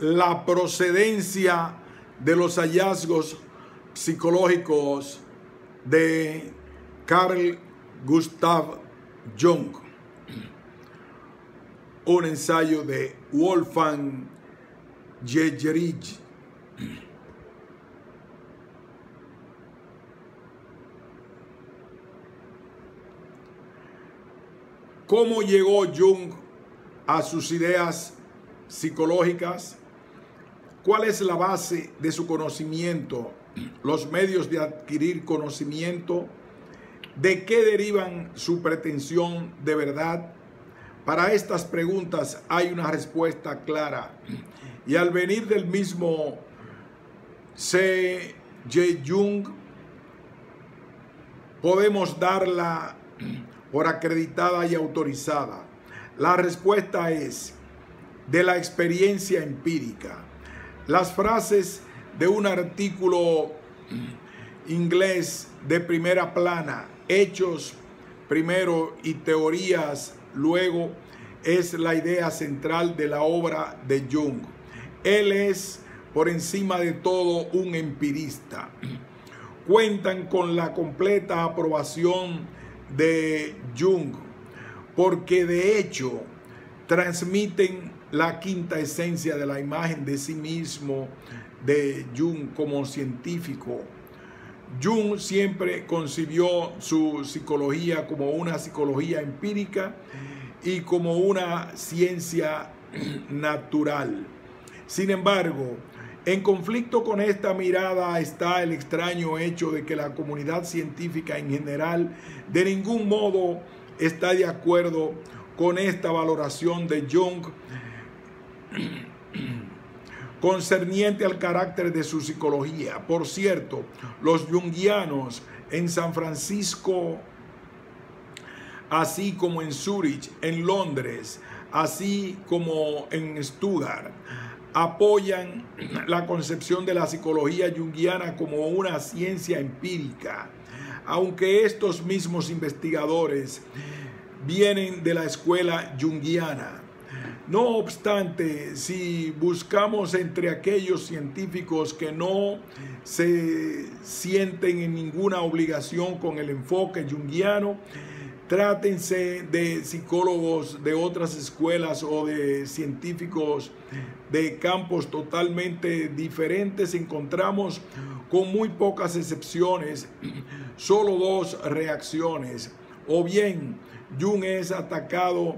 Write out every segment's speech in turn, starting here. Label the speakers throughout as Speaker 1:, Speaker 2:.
Speaker 1: la procedencia de los hallazgos psicológicos de Carl Gustav Jung, un ensayo de Wolfgang Yegerich. ¿Cómo llegó Jung a sus ideas psicológicas? ¿Cuál es la base de su conocimiento? Los medios de adquirir conocimiento. ¿De qué derivan su pretensión de verdad? Para estas preguntas hay una respuesta clara. Y al venir del mismo C. J. Jung, podemos darla por acreditada y autorizada. La respuesta es de la experiencia empírica. Las frases de un artículo inglés de primera plana, hechos primero y teorías luego, es la idea central de la obra de Jung. Él es, por encima de todo, un empirista. Cuentan con la completa aprobación de Jung, porque de hecho transmiten la quinta esencia de la imagen de sí mismo de Jung como científico. Jung siempre concibió su psicología como una psicología empírica y como una ciencia natural. Sin embargo, en conflicto con esta mirada está el extraño hecho de que la comunidad científica en general de ningún modo está de acuerdo con esta valoración de Jung concerniente al carácter de su psicología. Por cierto, los jungianos en San Francisco, así como en Zurich, en Londres, así como en Stuttgart, apoyan la concepción de la psicología junguiana como una ciencia empírica, aunque estos mismos investigadores vienen de la escuela junguiana. No obstante, si buscamos entre aquellos científicos que no se sienten en ninguna obligación con el enfoque junguiano, Trátense de psicólogos de otras escuelas o de científicos de campos totalmente diferentes. Encontramos con muy pocas excepciones solo dos reacciones. O bien Jung es atacado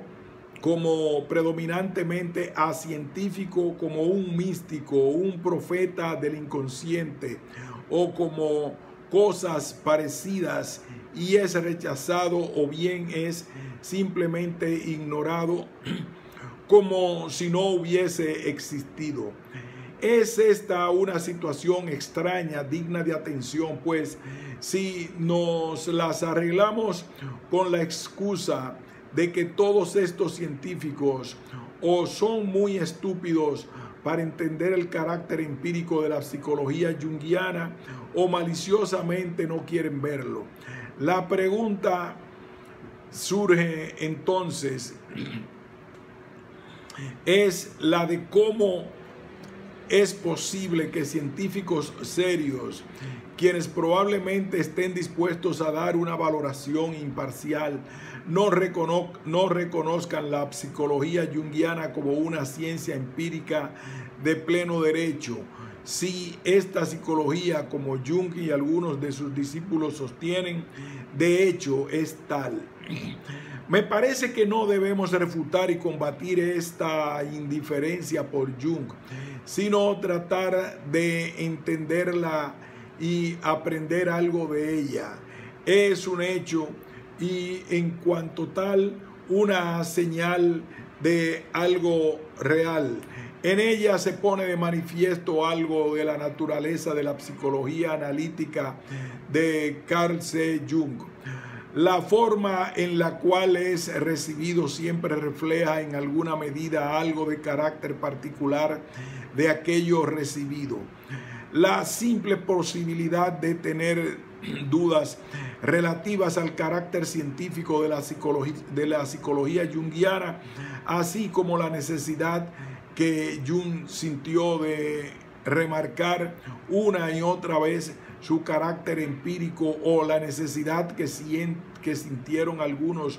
Speaker 1: como predominantemente a científico, como un místico, un profeta del inconsciente o como cosas parecidas y es rechazado o bien es simplemente ignorado como si no hubiese existido. Es esta una situación extraña, digna de atención, pues si nos las arreglamos con la excusa de que todos estos científicos o son muy estúpidos para entender el carácter empírico de la psicología junguiana o maliciosamente no quieren verlo. La pregunta surge entonces es la de cómo es posible que científicos serios, quienes probablemente estén dispuestos a dar una valoración imparcial, no, no reconozcan la psicología junguiana como una ciencia empírica de pleno derecho, si esta psicología, como Jung y algunos de sus discípulos sostienen, de hecho es tal. Me parece que no debemos refutar y combatir esta indiferencia por Jung, sino tratar de entenderla y aprender algo de ella. Es un hecho y en cuanto tal, una señal de algo real. En ella se pone de manifiesto algo de la naturaleza de la psicología analítica de Carl C. Jung. La forma en la cual es recibido siempre refleja en alguna medida algo de carácter particular de aquello recibido. La simple posibilidad de tener dudas relativas al carácter científico de la psicología, de la psicología junguiana, así como la necesidad que Jung sintió de remarcar una y otra vez su carácter empírico o la necesidad que, que sintieron algunos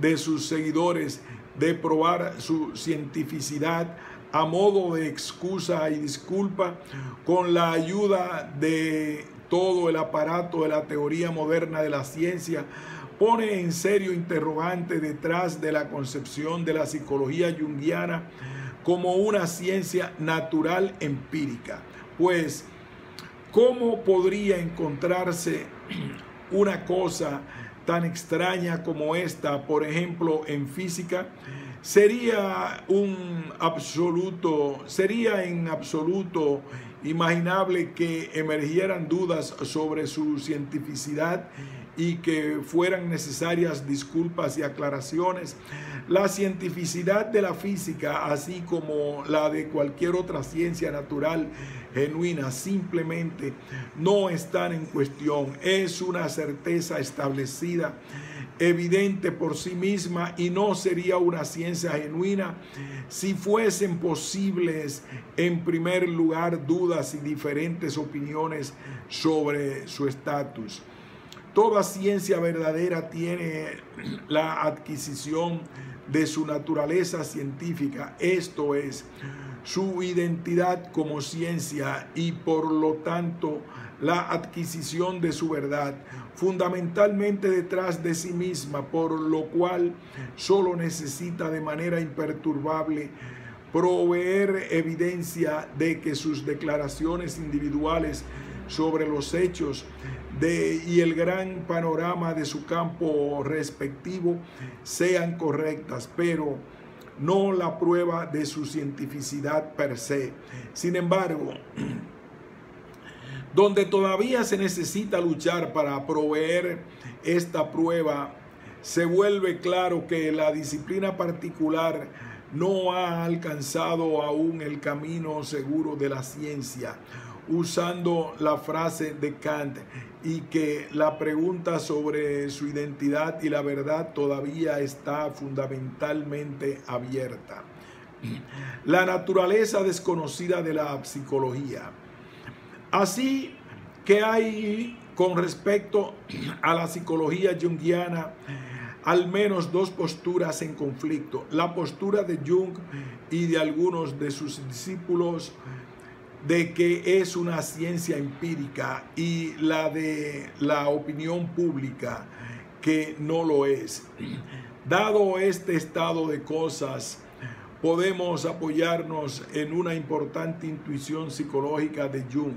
Speaker 1: de sus seguidores de probar su cientificidad a modo de excusa y disculpa con la ayuda de todo el aparato de la teoría moderna de la ciencia, pone en serio interrogante detrás de la concepción de la psicología junguiana como una ciencia natural empírica. Pues, ¿cómo podría encontrarse una cosa tan extraña como esta, por ejemplo, en física? Sería un absoluto, sería en absoluto imaginable que emergieran dudas sobre su cientificidad y que fueran necesarias disculpas y aclaraciones. La cientificidad de la física, así como la de cualquier otra ciencia natural genuina, simplemente no están en cuestión. Es una certeza establecida, evidente por sí misma y no sería una ciencia genuina si fuesen posibles, en primer lugar, dudas y diferentes opiniones sobre su estatus. Toda ciencia verdadera tiene la adquisición de su naturaleza científica, esto es, su identidad como ciencia y por lo tanto la adquisición de su verdad, fundamentalmente detrás de sí misma, por lo cual solo necesita de manera imperturbable proveer evidencia de que sus declaraciones individuales sobre los hechos de, y el gran panorama de su campo respectivo sean correctas, pero no la prueba de su cientificidad per se. Sin embargo, donde todavía se necesita luchar para proveer esta prueba, se vuelve claro que la disciplina particular no ha alcanzado aún el camino seguro de la ciencia usando la frase de Kant y que la pregunta sobre su identidad y la verdad todavía está fundamentalmente abierta. La naturaleza desconocida de la psicología. Así que hay con respecto a la psicología junguiana al menos dos posturas en conflicto. La postura de Jung y de algunos de sus discípulos de que es una ciencia empírica y la de la opinión pública que no lo es. Dado este estado de cosas, podemos apoyarnos en una importante intuición psicológica de Jung.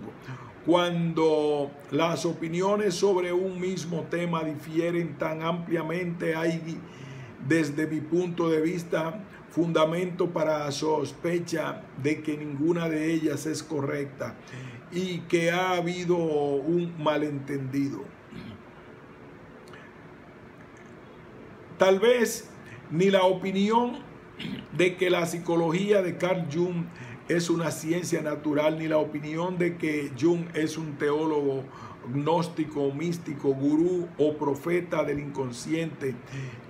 Speaker 1: Cuando las opiniones sobre un mismo tema difieren tan ampliamente, hay desde mi punto de vista fundamento para sospecha de que ninguna de ellas es correcta y que ha habido un malentendido. Tal vez ni la opinión de que la psicología de Carl Jung es una ciencia natural, ni la opinión de que Jung es un teólogo gnóstico, místico, gurú o profeta del inconsciente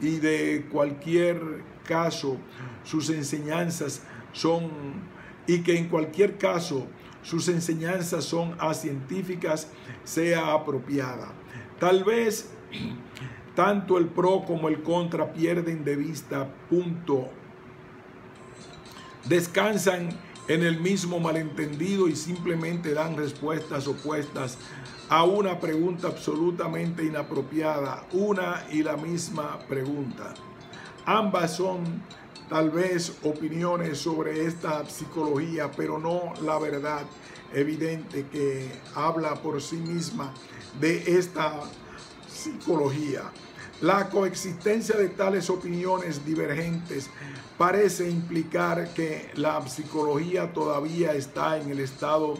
Speaker 1: y de cualquier caso sus enseñanzas son, y que en cualquier caso sus enseñanzas son científicas sea apropiada. Tal vez tanto el pro como el contra pierden de vista punto. Descansan en el mismo malentendido y simplemente dan respuestas opuestas a una pregunta absolutamente inapropiada, una y la misma pregunta. Ambas son tal vez opiniones sobre esta psicología, pero no la verdad evidente que habla por sí misma de esta psicología. La coexistencia de tales opiniones divergentes parece implicar que la psicología todavía está en el estado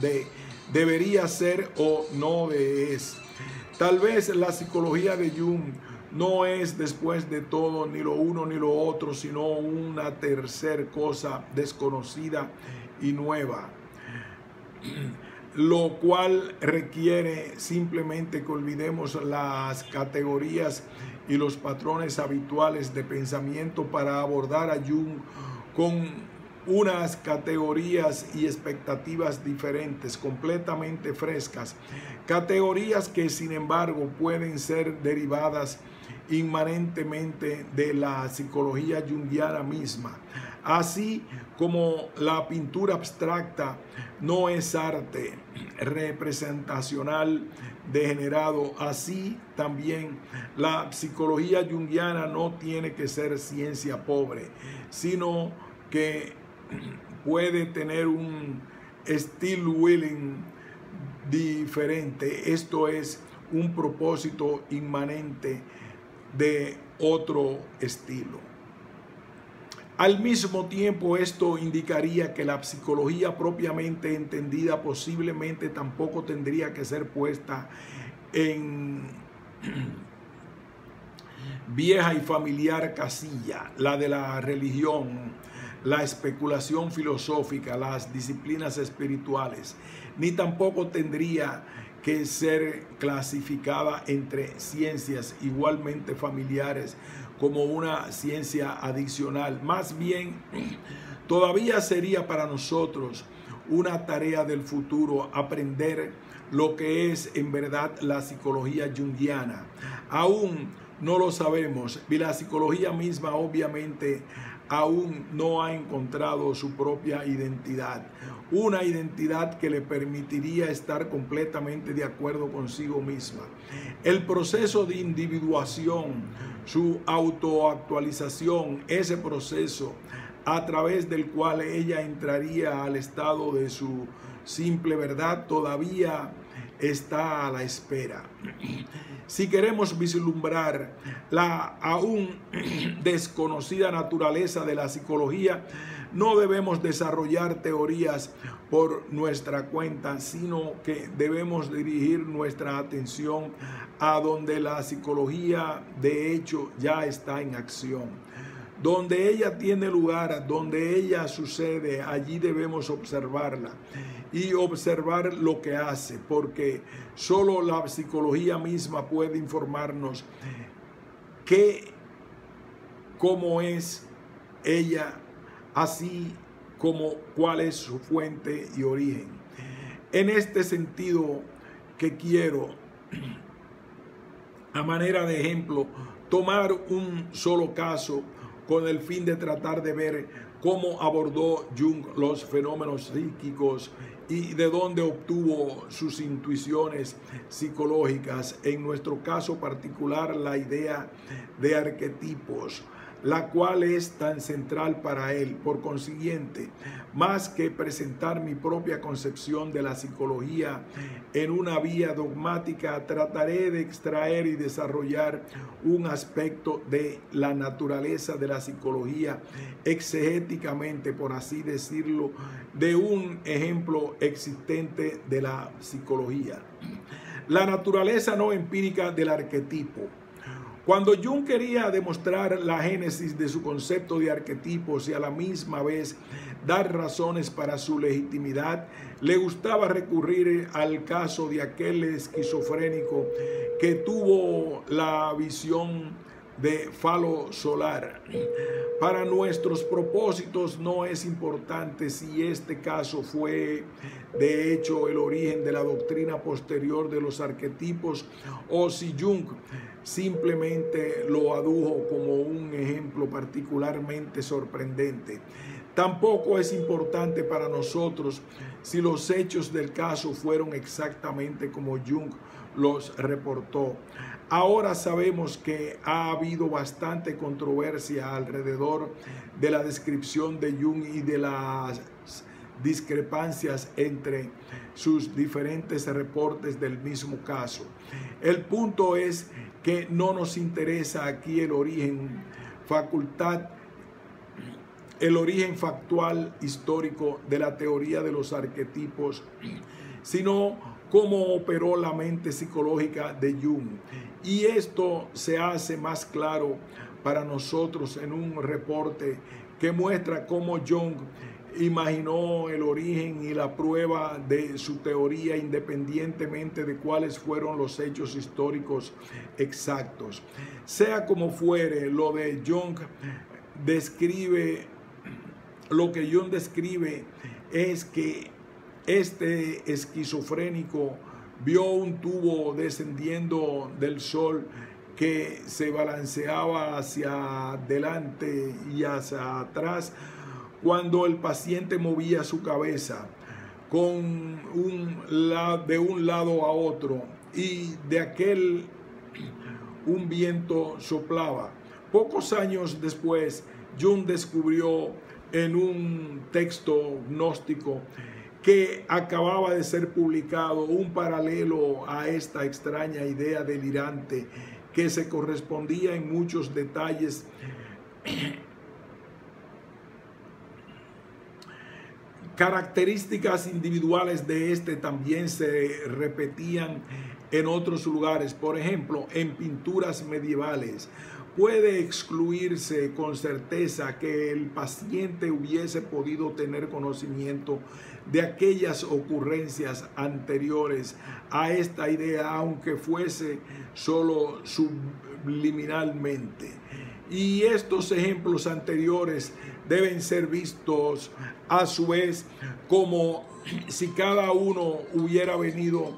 Speaker 1: de debería ser o no de es. Tal vez la psicología de Jung no es después de todo ni lo uno ni lo otro, sino una tercera cosa desconocida y nueva. lo cual requiere simplemente que olvidemos las categorías y los patrones habituales de pensamiento para abordar a Jung con unas categorías y expectativas diferentes, completamente frescas, categorías que sin embargo pueden ser derivadas inmanentemente de la psicología junguiana misma. Así como la pintura abstracta no es arte representacional degenerado, así también la psicología junguiana no tiene que ser ciencia pobre, sino que puede tener un estilo willing diferente. Esto es un propósito inmanente de otro estilo. Al mismo tiempo, esto indicaría que la psicología propiamente entendida posiblemente tampoco tendría que ser puesta en vieja y familiar casilla, la de la religión, la especulación filosófica, las disciplinas espirituales, ni tampoco tendría que ser clasificada entre ciencias igualmente familiares como una ciencia adicional. Más bien, todavía sería para nosotros una tarea del futuro aprender lo que es en verdad la psicología junguiana. Aún no lo sabemos y la psicología misma obviamente aún no ha encontrado su propia identidad. Una identidad que le permitiría estar completamente de acuerdo consigo misma. El proceso de individuación, su autoactualización, ese proceso a través del cual ella entraría al estado de su simple verdad, todavía está a la espera. Si queremos vislumbrar la aún desconocida naturaleza de la psicología, no debemos desarrollar teorías por nuestra cuenta, sino que debemos dirigir nuestra atención a donde la psicología de hecho ya está en acción. Donde ella tiene lugar, donde ella sucede, allí debemos observarla y observar lo que hace, porque solo la psicología misma puede informarnos qué, cómo es ella, así como cuál es su fuente y origen. En este sentido que quiero, a manera de ejemplo, tomar un solo caso con el fin de tratar de ver cómo abordó Jung los fenómenos psíquicos y de dónde obtuvo sus intuiciones psicológicas. En nuestro caso particular, la idea de arquetipos la cual es tan central para él. Por consiguiente, más que presentar mi propia concepción de la psicología en una vía dogmática, trataré de extraer y desarrollar un aspecto de la naturaleza de la psicología exegéticamente, por así decirlo, de un ejemplo existente de la psicología. La naturaleza no empírica del arquetipo cuando Jung quería demostrar la génesis de su concepto de arquetipos y a la misma vez dar razones para su legitimidad, le gustaba recurrir al caso de aquel esquizofrénico que tuvo la visión de falo solar. Para nuestros propósitos no es importante si este caso fue de hecho el origen de la doctrina posterior de los arquetipos o si Jung simplemente lo adujo como un ejemplo particularmente sorprendente. Tampoco es importante para nosotros si los hechos del caso fueron exactamente como Jung los reportó. Ahora sabemos que ha habido bastante controversia alrededor de la descripción de Jung y de las discrepancias entre sus diferentes reportes del mismo caso. El punto es que no nos interesa aquí el origen facultad el origen factual histórico de la teoría de los arquetipos, sino cómo operó la mente psicológica de Jung. Y esto se hace más claro para nosotros en un reporte que muestra cómo Jung imaginó el origen y la prueba de su teoría independientemente de cuáles fueron los hechos históricos exactos. Sea como fuere, lo de Jung describe, lo que Jung describe es que este esquizofrénico vio un tubo descendiendo del sol que se balanceaba hacia adelante y hacia atrás cuando el paciente movía su cabeza con un, de un lado a otro y de aquel un viento soplaba. Pocos años después, Jung descubrió en un texto gnóstico que acababa de ser publicado un paralelo a esta extraña idea delirante que se correspondía en muchos detalles Características individuales de este también se repetían en otros lugares, por ejemplo, en pinturas medievales. Puede excluirse con certeza que el paciente hubiese podido tener conocimiento de aquellas ocurrencias anteriores a esta idea, aunque fuese solo subliminalmente. Y estos ejemplos anteriores deben ser vistos a su vez como si cada uno hubiera venido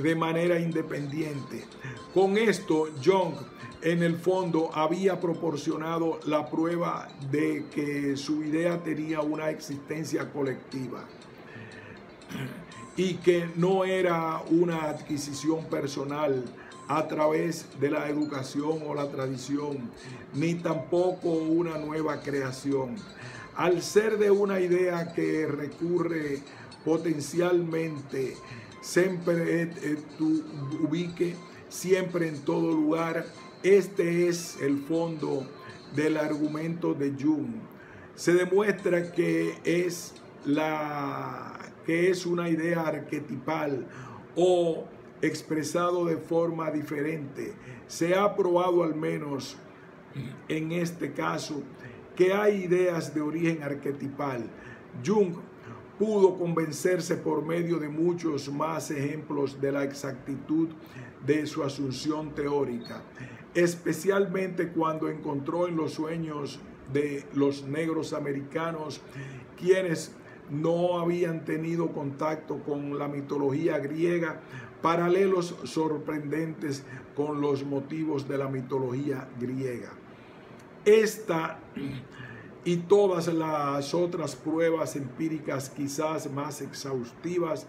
Speaker 1: de manera independiente. Con esto, Jung en el fondo había proporcionado la prueba de que su idea tenía una existencia colectiva y que no era una adquisición personal a través de la educación o la tradición, ni tampoco una nueva creación. Al ser de una idea que recurre potencialmente, siempre tu ubique, siempre en todo lugar, este es el fondo del argumento de Jung. Se demuestra que es la que es una idea arquetipal o expresado de forma diferente. Se ha probado al menos en este caso que hay ideas de origen arquetipal. Jung pudo convencerse por medio de muchos más ejemplos de la exactitud de su asunción teórica, especialmente cuando encontró en los sueños de los negros americanos quienes no habían tenido contacto con la mitología griega paralelos sorprendentes con los motivos de la mitología griega. Esta y todas las otras pruebas empíricas quizás más exhaustivas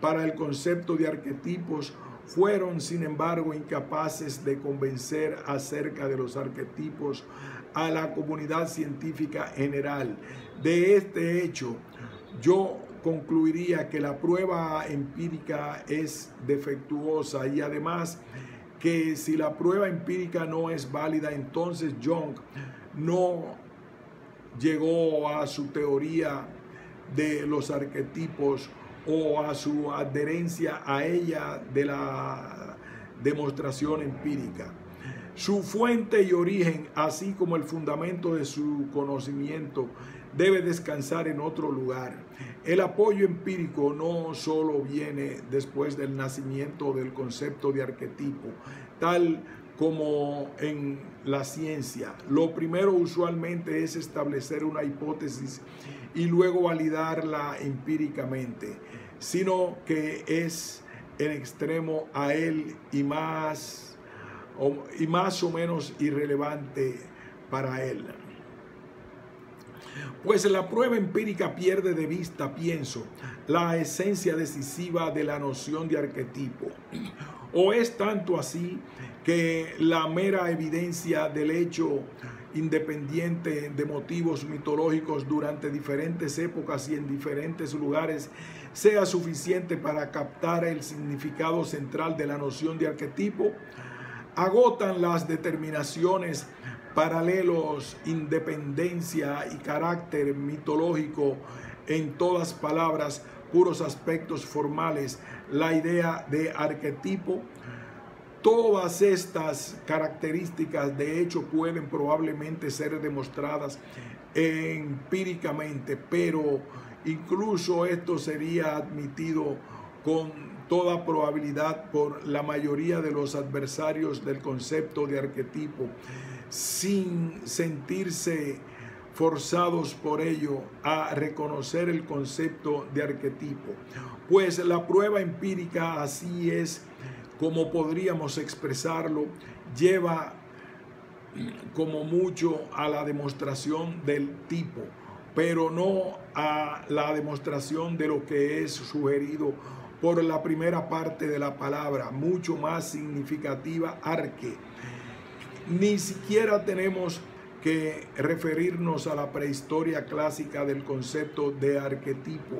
Speaker 1: para el concepto de arquetipos fueron sin embargo incapaces de convencer acerca de los arquetipos a la comunidad científica general. De este hecho, yo concluiría que la prueba empírica es defectuosa y además que si la prueba empírica no es válida, entonces Jung no llegó a su teoría de los arquetipos o a su adherencia a ella de la demostración empírica. Su fuente y origen, así como el fundamento de su conocimiento, debe descansar en otro lugar. El apoyo empírico no solo viene después del nacimiento del concepto de arquetipo, tal como en la ciencia. Lo primero usualmente es establecer una hipótesis y luego validarla empíricamente, sino que es en extremo a él y más o, y más o menos irrelevante para él. Pues la prueba empírica pierde de vista, pienso, la esencia decisiva de la noción de arquetipo. O es tanto así que la mera evidencia del hecho independiente de motivos mitológicos durante diferentes épocas y en diferentes lugares sea suficiente para captar el significado central de la noción de arquetipo, agotan las determinaciones paralelos, independencia y carácter mitológico en todas palabras, puros aspectos formales, la idea de arquetipo. Todas estas características de hecho pueden probablemente ser demostradas empíricamente, pero incluso esto sería admitido con toda probabilidad por la mayoría de los adversarios del concepto de arquetipo, sin sentirse forzados por ello a reconocer el concepto de arquetipo. Pues la prueba empírica así es como podríamos expresarlo, lleva como mucho a la demostración del tipo, pero no a la demostración de lo que es sugerido por la primera parte de la palabra, mucho más significativa, arque. Ni siquiera tenemos que referirnos a la prehistoria clásica del concepto de arquetipo,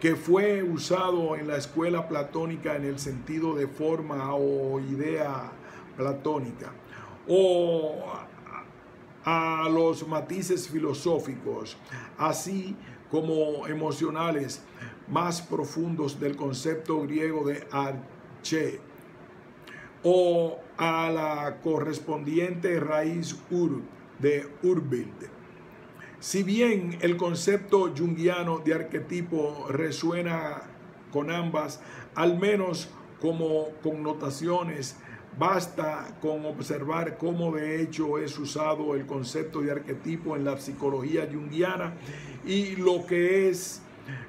Speaker 1: que fue usado en la escuela platónica en el sentido de forma o idea platónica, o a los matices filosóficos, así como emocionales más profundos del concepto griego de arche, o a la correspondiente raíz ur de urbild. Si bien el concepto junguiano de arquetipo resuena con ambas, al menos como connotaciones Basta con observar cómo de hecho es usado el concepto de arquetipo en la psicología junguiana y lo que es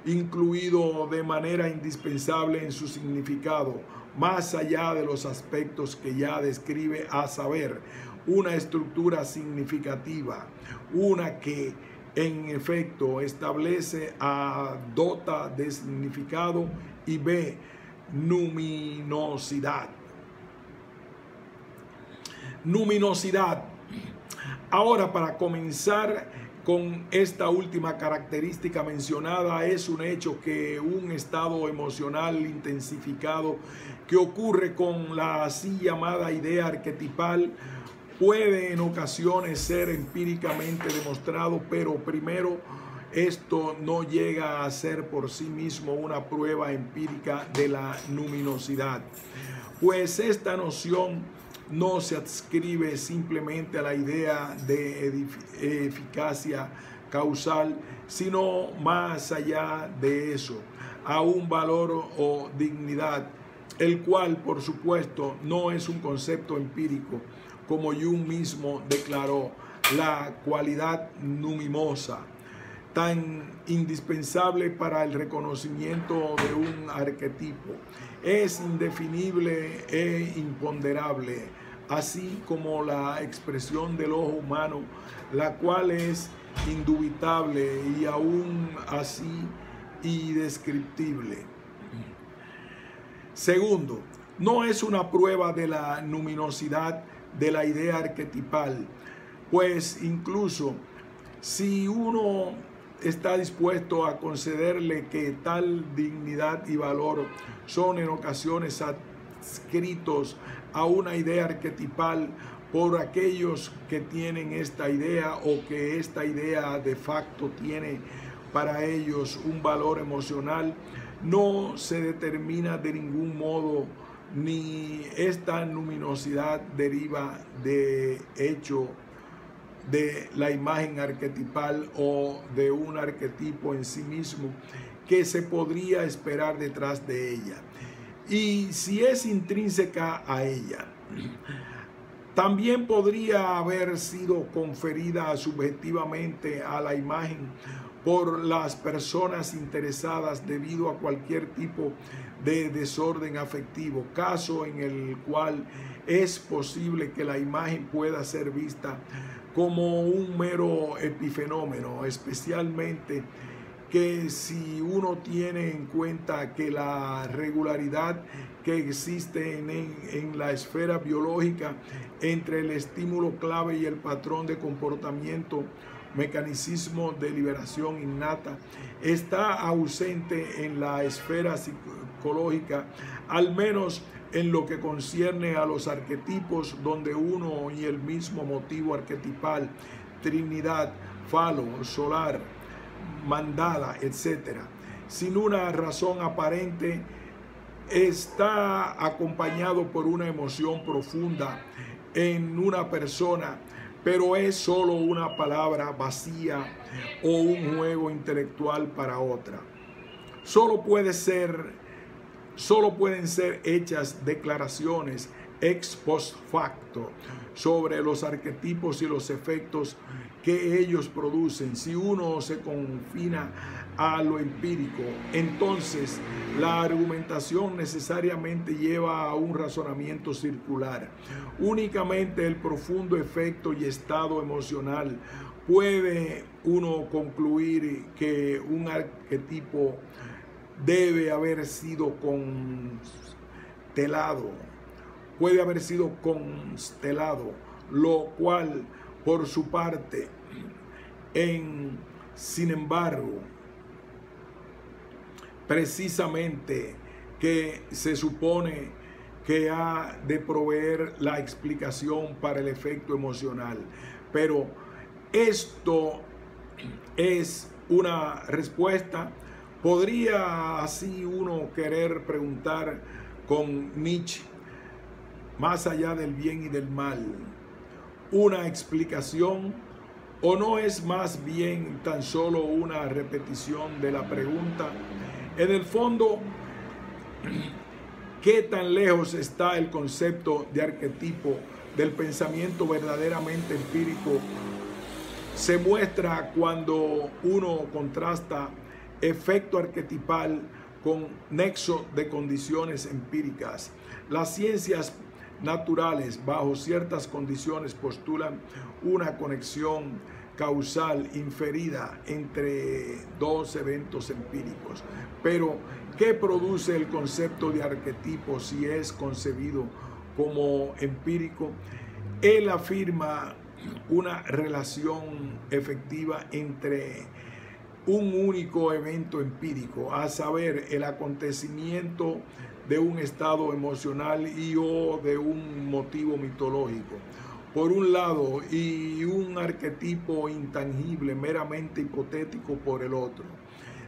Speaker 1: incluido de manera indispensable en su significado, más allá de los aspectos que ya describe, a saber, una estructura significativa, una que en efecto establece a dota de significado y ve luminosidad luminosidad. Ahora, para comenzar con esta última característica mencionada, es un hecho que un estado emocional intensificado que ocurre con la así llamada idea arquetipal puede en ocasiones ser empíricamente demostrado, pero primero esto no llega a ser por sí mismo una prueba empírica de la luminosidad, pues esta noción no se adscribe simplemente a la idea de eficacia causal, sino más allá de eso, a un valor o dignidad, el cual por supuesto no es un concepto empírico, como Jung mismo declaró, la cualidad numimosa, tan indispensable para el reconocimiento de un arquetipo es indefinible e imponderable, así como la expresión del ojo humano, la cual es indubitable y aún así indescriptible. Segundo, no es una prueba de la luminosidad de la idea arquetipal, pues incluso si uno está dispuesto a concederle que tal dignidad y valor son en ocasiones adscritos a una idea arquetipal por aquellos que tienen esta idea o que esta idea de facto tiene para ellos un valor emocional, no se determina de ningún modo ni esta luminosidad deriva de hecho de la imagen arquetipal o de un arquetipo en sí mismo que se podría esperar detrás de ella. Y si es intrínseca a ella, también podría haber sido conferida subjetivamente a la imagen por las personas interesadas debido a cualquier tipo de desorden afectivo, caso en el cual es posible que la imagen pueda ser vista como un mero epifenómeno, especialmente que si uno tiene en cuenta que la regularidad que existe en, en, la esfera biológica entre el estímulo clave y el patrón de comportamiento, mecanicismo de liberación innata, está ausente en la esfera psicológica, al menos en lo que concierne a los arquetipos donde uno y el mismo motivo arquetipal, Trinidad, Falo, Solar, Mandala, etc., sin una razón aparente, está acompañado por una emoción profunda en una persona, pero es solo una palabra vacía o un juego intelectual para otra. Solo puede ser, solo pueden ser hechas declaraciones ex post facto sobre los arquetipos y los efectos que ellos producen. Si uno se confina a lo empírico, entonces la argumentación necesariamente lleva a un razonamiento circular. Únicamente el profundo efecto y estado emocional puede uno concluir que un arquetipo debe haber sido constelado, puede haber sido constelado, lo cual por su parte, en sin embargo, precisamente que se supone que ha de proveer la explicación para el efecto emocional. Pero esto es una respuesta. Podría así uno querer preguntar con Nietzsche, más allá del bien y del mal, una explicación o no es más bien tan solo una repetición de la pregunta en el fondo, ¿qué tan lejos está el concepto de arquetipo del pensamiento verdaderamente empírico? Se muestra cuando uno contrasta efecto arquetipal con nexo de condiciones empíricas. Las ciencias naturales, bajo ciertas condiciones, postulan una conexión causal inferida entre dos eventos empíricos. Pero, ¿qué produce el concepto de arquetipo si es concebido como empírico? Él afirma una relación efectiva entre un único evento empírico, a saber, el acontecimiento de un estado emocional y o de un motivo mitológico por un lado y un arquetipo intangible, meramente hipotético por el otro.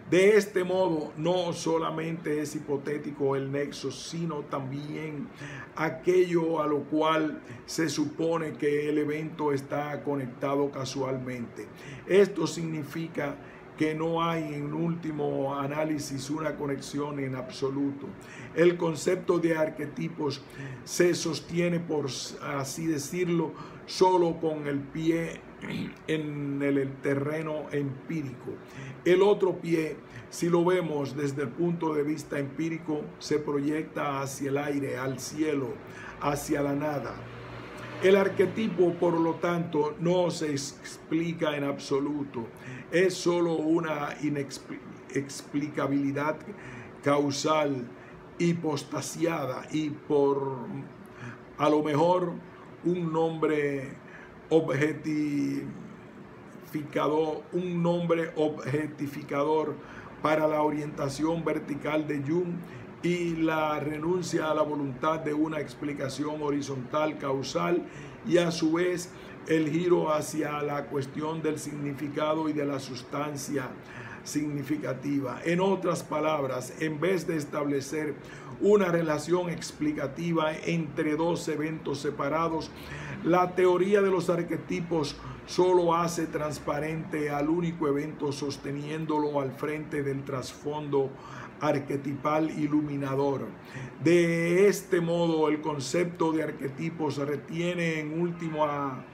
Speaker 1: De este modo, no solamente es hipotético el nexo, sino también aquello a lo cual se supone que el evento está conectado casualmente. Esto significa que no hay en último análisis una conexión en absoluto. El concepto de arquetipos se sostiene, por así decirlo, solo con el pie en el terreno empírico. El otro pie, si lo vemos desde el punto de vista empírico, se proyecta hacia el aire, al cielo, hacia la nada. El arquetipo, por lo tanto, no se explica en absoluto. Es solo una inexplicabilidad causal, hipostasiada y por a lo mejor un nombre objetificador, un nombre objetificador para la orientación vertical de Jung y la renuncia a la voluntad de una explicación horizontal causal y a su vez el giro hacia la cuestión del significado y de la sustancia significativa. En otras palabras, en vez de establecer una relación explicativa entre dos eventos separados, la teoría de los arquetipos solo hace transparente al único evento sosteniéndolo al frente del trasfondo arquetipal iluminador. De este modo, el concepto de arquetipos retiene en última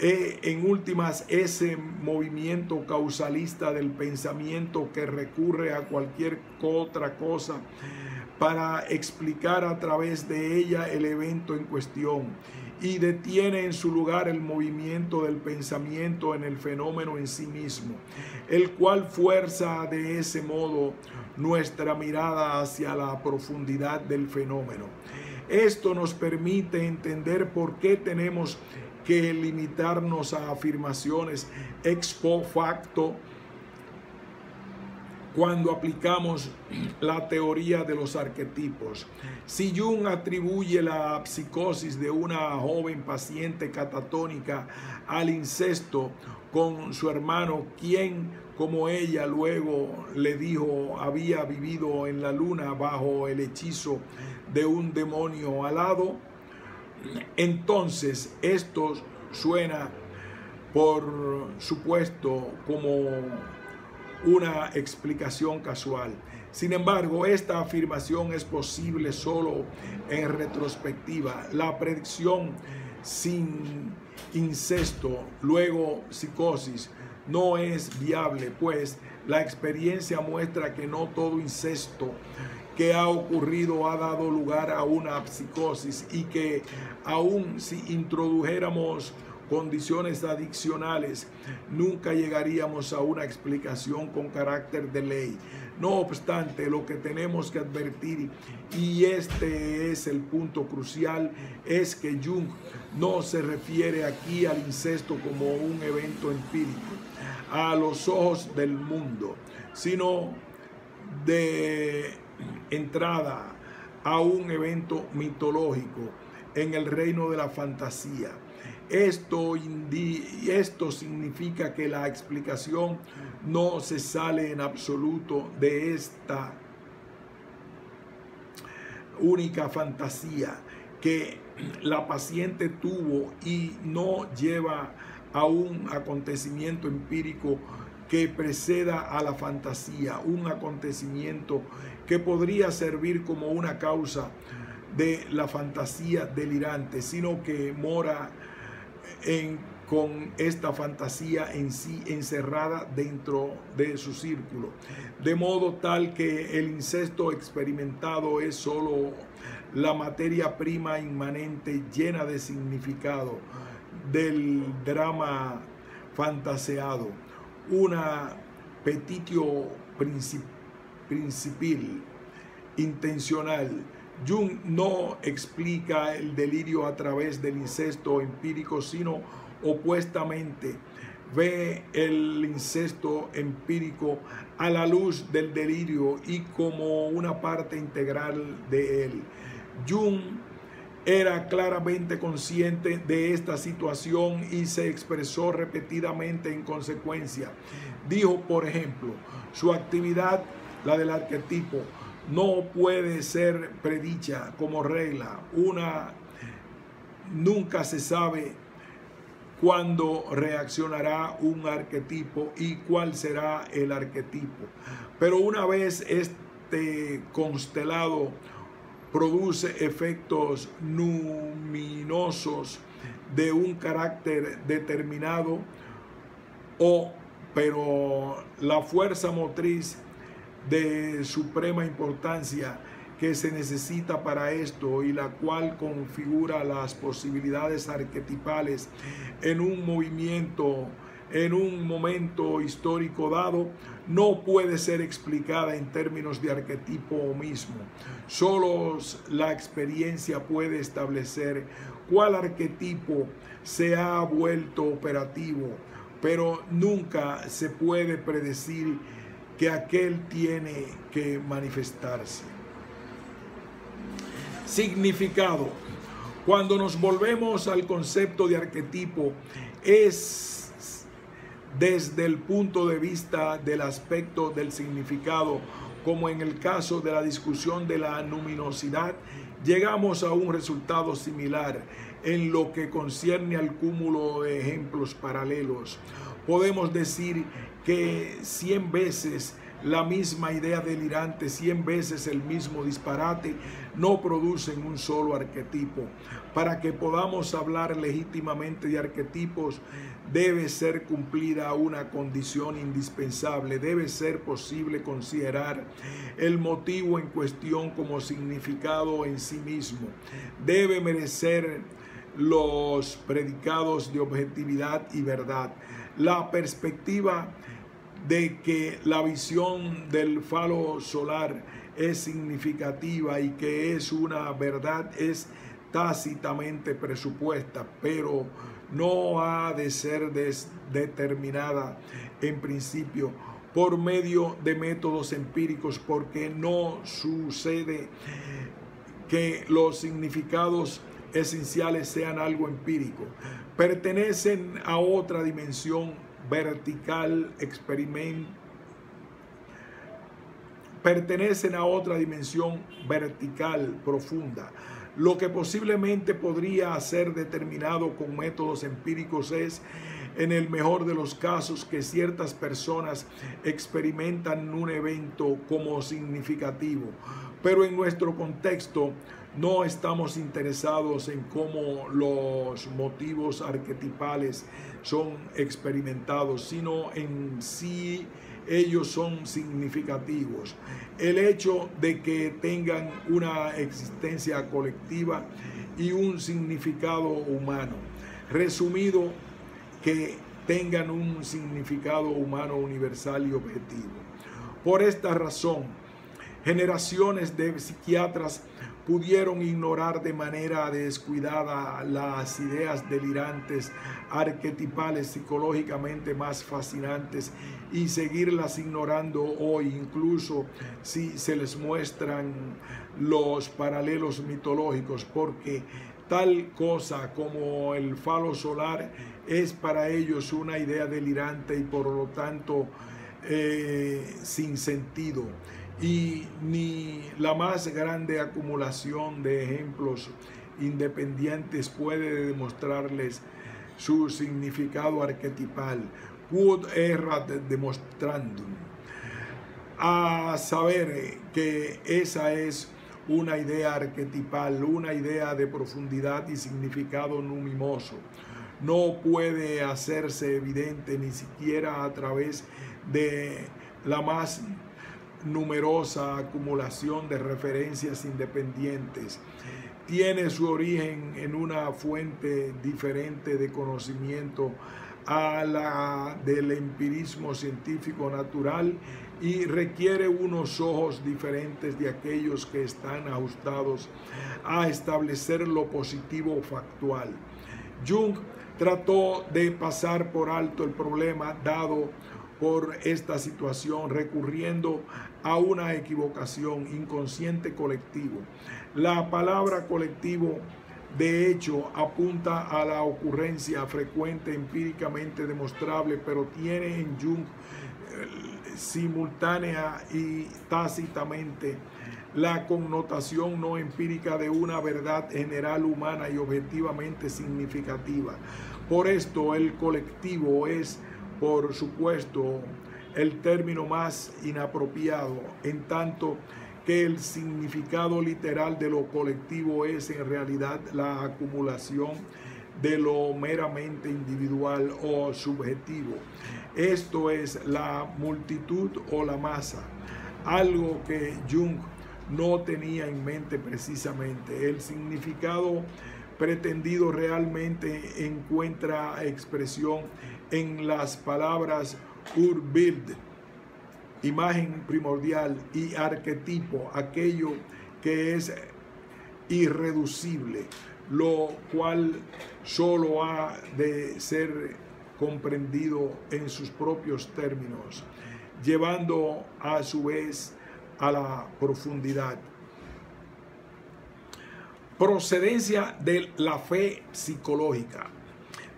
Speaker 1: eh, en últimas ese movimiento causalista del pensamiento que recurre a cualquier otra cosa para explicar a través de ella el evento en cuestión y detiene en su lugar el movimiento del pensamiento en el fenómeno en sí mismo, el cual fuerza de ese modo nuestra mirada hacia la profundidad del fenómeno. Esto nos permite entender por qué tenemos que limitarnos a afirmaciones ex facto cuando aplicamos la teoría de los arquetipos. Si Jung atribuye la psicosis de una joven paciente catatónica al incesto con su hermano, quien, como ella luego le dijo, había vivido en la luna bajo el hechizo de un demonio alado, entonces esto suena por supuesto como una explicación casual. Sin embargo, esta afirmación es posible solo en retrospectiva. La predicción sin incesto, luego psicosis, no es viable, pues la experiencia muestra que no todo incesto que ha ocurrido ha dado lugar a una psicosis y que aún si introdujéramos condiciones adicionales, nunca llegaríamos a una explicación con carácter de ley. No obstante, lo que tenemos que advertir, y este es el punto crucial, es que Jung no se refiere aquí al incesto como un evento empírico a los ojos del mundo, sino de entrada a un evento mitológico en el reino de la fantasía. Esto, esto significa que la explicación no se sale en absoluto de esta única fantasía que la paciente tuvo y no lleva a un acontecimiento empírico que preceda a la fantasía, un acontecimiento que podría servir como una causa de la fantasía delirante, sino que mora en, con esta fantasía en sí encerrada dentro de su círculo, de modo tal que el incesto experimentado es solo la materia prima inmanente llena de significado del drama fantaseado, una petitio principil intencional. Jung no explica el delirio a través del incesto empírico, sino opuestamente ve el incesto empírico a la luz del delirio y como una parte integral de él. Jung era claramente consciente de esta situación y se expresó repetidamente en consecuencia. Dijo, por ejemplo, su actividad, la del arquetipo, no puede ser predicha como regla. Una nunca se sabe cuándo reaccionará un arquetipo y cuál será el arquetipo. Pero una vez este constelado produce efectos luminosos de un carácter determinado o pero la fuerza motriz de suprema importancia que se necesita para esto y la cual configura las posibilidades arquetipales en un movimiento en un momento histórico dado no puede ser explicada en términos de arquetipo mismo. Solo la experiencia puede establecer cuál arquetipo se ha vuelto operativo, pero nunca se puede predecir que aquel tiene que manifestarse. Significado. Cuando nos volvemos al concepto de arquetipo, es desde el punto de vista del aspecto del significado, como en el caso de la discusión de la luminosidad, llegamos a un resultado similar en lo que concierne al cúmulo de ejemplos paralelos. Podemos decir que 100 veces la misma idea delirante, 100 veces el mismo disparate, no producen un solo arquetipo. Para que podamos hablar legítimamente de arquetipos, debe ser cumplida una condición indispensable, debe ser posible considerar el motivo en cuestión como significado en sí mismo, debe merecer los predicados de objetividad y verdad. La perspectiva de que la visión del falo solar es significativa y que es una verdad es tácitamente presupuesta, pero no ha de ser determinada en principio por medio de métodos empíricos, porque no sucede que los significados esenciales sean algo empírico. Pertenecen a otra dimensión vertical, experiment pertenecen a otra dimensión vertical profunda Lo que posiblemente podría ser determinado con métodos empíricos es, en el mejor de los casos, que ciertas personas experimentan un evento como significativo. Pero en nuestro contexto no estamos interesados en cómo los motivos arquetipales son experimentados, sino en si ellos son significativos. El hecho de que tengan una existencia colectiva y un significado humano. Resumido, que tengan un significado humano universal y objetivo. Por esta razón, generaciones de psiquiatras pudieron ignorar de manera descuidada las ideas delirantes, arquetipales, psicológicamente más fascinantes y seguirlas ignorando hoy, incluso si se les muestran los paralelos mitológicos, porque tal cosa como el falo solar es para ellos una idea delirante y por lo tanto eh, sin sentido y ni la más grande acumulación de ejemplos independientes puede demostrarles su significado arquetipal. Quod erat demostrandum. A saber que esa es una idea arquetipal, una idea de profundidad y significado numimoso. No puede hacerse evidente ni siquiera a través de la más numerosa acumulación de referencias independientes. Tiene su origen en una fuente diferente de conocimiento a la del empirismo científico natural y requiere unos ojos diferentes de aquellos que están ajustados a establecer lo positivo factual. Jung trató de pasar por alto el problema dado por esta situación recurriendo a una equivocación inconsciente colectivo. La palabra colectivo de hecho apunta a la ocurrencia frecuente empíricamente demostrable, pero tiene en Jung eh, simultánea y tácitamente la connotación no empírica de una verdad general humana y objetivamente significativa. Por esto el colectivo es por supuesto, el término más inapropiado, en tanto que el significado literal de lo colectivo es en realidad la acumulación de lo meramente individual o subjetivo. Esto es la multitud o la masa, algo que Jung no tenía en mente precisamente. El significado pretendido realmente encuentra expresión en las palabras urbild, imagen primordial, y arquetipo, aquello que es irreducible, lo cual solo ha de ser comprendido en sus propios términos, llevando a su vez a la profundidad. Procedencia de la fe psicológica.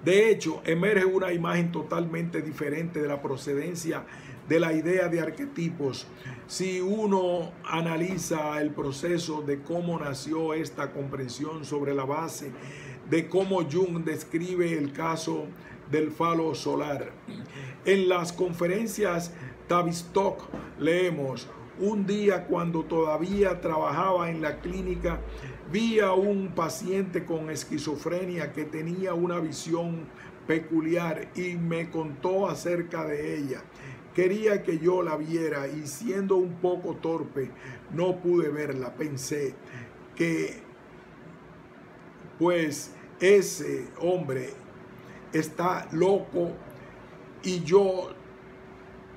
Speaker 1: De hecho, emerge una imagen totalmente diferente de la procedencia de la idea de arquetipos si uno analiza el proceso de cómo nació esta comprensión sobre la base de cómo Jung describe el caso del falo solar. En las conferencias Tavistock leemos, un día cuando todavía trabajaba en la clínica Vi a un paciente con esquizofrenia que tenía una visión peculiar y me contó acerca de ella. Quería que yo la viera y siendo un poco torpe no pude verla. Pensé que pues ese hombre está loco y yo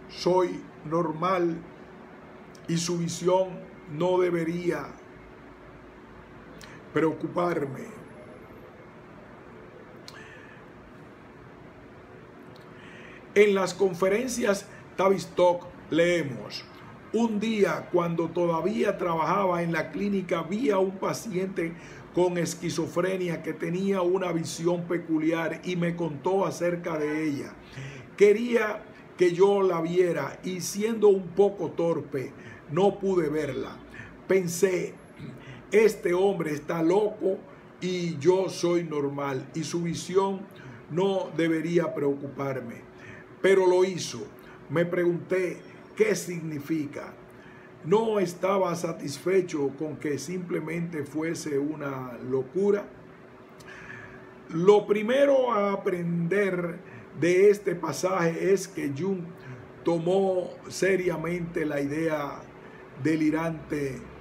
Speaker 1: soy normal y su visión no debería preocuparme. En las conferencias Tavistock leemos, un día cuando todavía trabajaba en la clínica vi a un paciente con esquizofrenia que tenía una visión peculiar y me contó acerca de ella. Quería que yo la viera y siendo un poco torpe no pude verla. Pensé, este hombre está loco y yo soy normal y su visión no debería preocuparme. Pero lo hizo. Me pregunté qué significa. No estaba satisfecho con que simplemente fuese una locura. Lo primero a aprender de este pasaje es que Jung tomó seriamente la idea delirante.